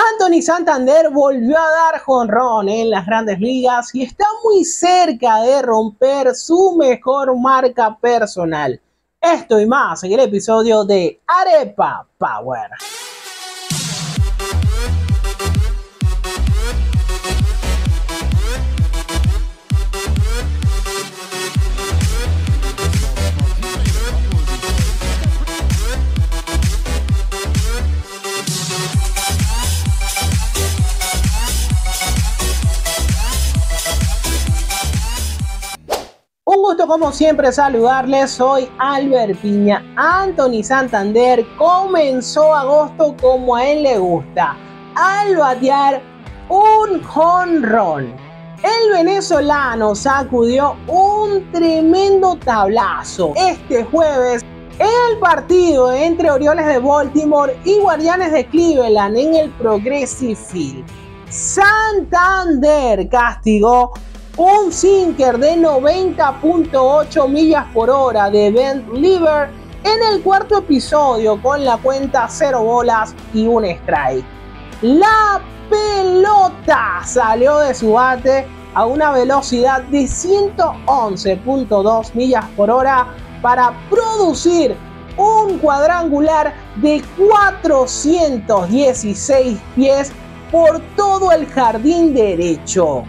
Anthony Santander volvió a dar jonrón en las grandes ligas y está muy cerca de romper su mejor marca personal. Esto y más en el episodio de Arepa Power. Gusto como siempre saludarles, soy Albert Piña. Anthony Santander comenzó agosto como a él le gusta, al batear un jonrón. El venezolano sacudió un tremendo tablazo este jueves en el partido entre Orioles de Baltimore y Guardianes de Cleveland en el Progressive Field. Santander castigó un sinker de 90.8 millas por hora de Ben Liver en el cuarto episodio con la cuenta 0 bolas y un strike. La pelota salió de su bate a una velocidad de 111.2 millas por hora para producir un cuadrangular de 416 pies por todo el jardín derecho.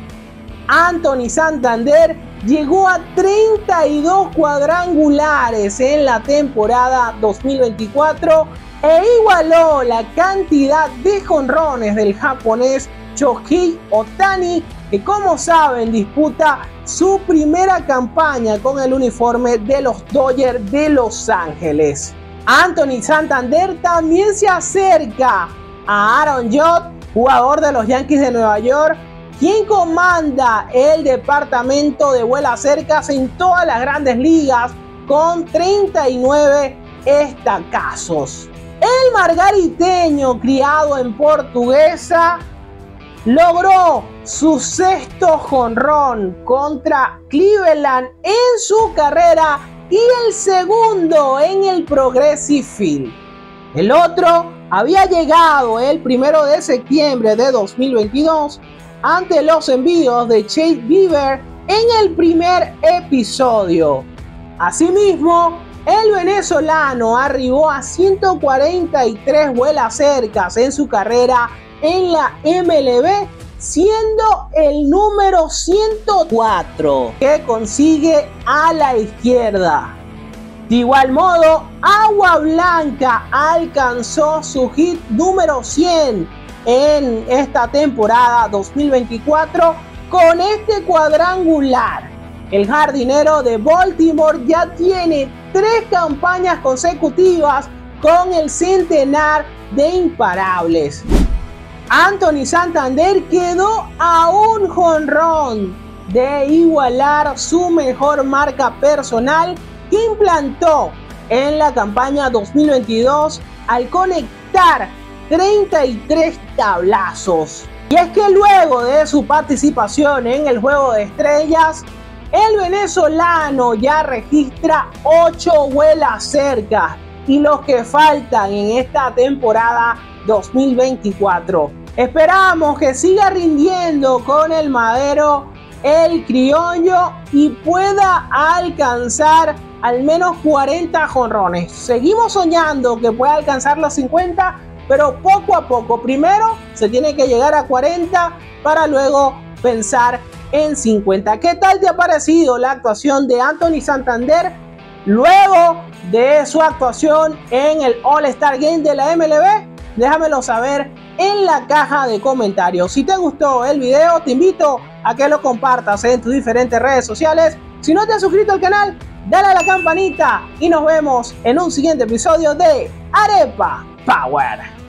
Anthony Santander llegó a 32 cuadrangulares en la temporada 2024 e igualó la cantidad de jonrones del japonés Shohei Otani, que como saben disputa su primera campaña con el uniforme de los Dodgers de Los Ángeles. Anthony Santander también se acerca a Aaron Judge, jugador de los Yankees de Nueva York, quien comanda el departamento de vuelas cercas en todas las grandes ligas con 39 estacazos. El margariteño criado en Portuguesa logró su sexto jonrón contra Cleveland en su carrera y el segundo en el Progressive Field. El otro había llegado el primero de septiembre de 2022 ante los envíos de Chase Beaver en el primer episodio. Asimismo, el venezolano arribó a 143 vuelas cercas en su carrera en la MLB, siendo el número 104 que consigue a la izquierda. De igual modo, Agua Blanca alcanzó su hit número 100 en esta temporada 2024 con este cuadrangular. El jardinero de Baltimore ya tiene tres campañas consecutivas con el centenar de imparables. Anthony Santander quedó a un jonrón de igualar su mejor marca personal que implantó en la campaña 2022 al conectar 33 tablazos. Y es que luego de su participación en el Juego de Estrellas, el venezolano ya registra 8 vuelas cerca y los que faltan en esta temporada 2024. Esperamos que siga rindiendo con el madero el criollo y pueda alcanzar al menos 40 jonrones. Seguimos soñando que pueda alcanzar los 50 pero poco a poco. Primero se tiene que llegar a 40 para luego pensar en 50. ¿Qué tal te ha parecido la actuación de Anthony Santander luego de su actuación en el All Star Game de la MLB? Déjamelo saber en la caja de comentarios. Si te gustó el video, te invito a que lo compartas en tus diferentes redes sociales. Si no te has suscrito al canal, dale a la campanita y nos vemos en un siguiente episodio de Arepa Power.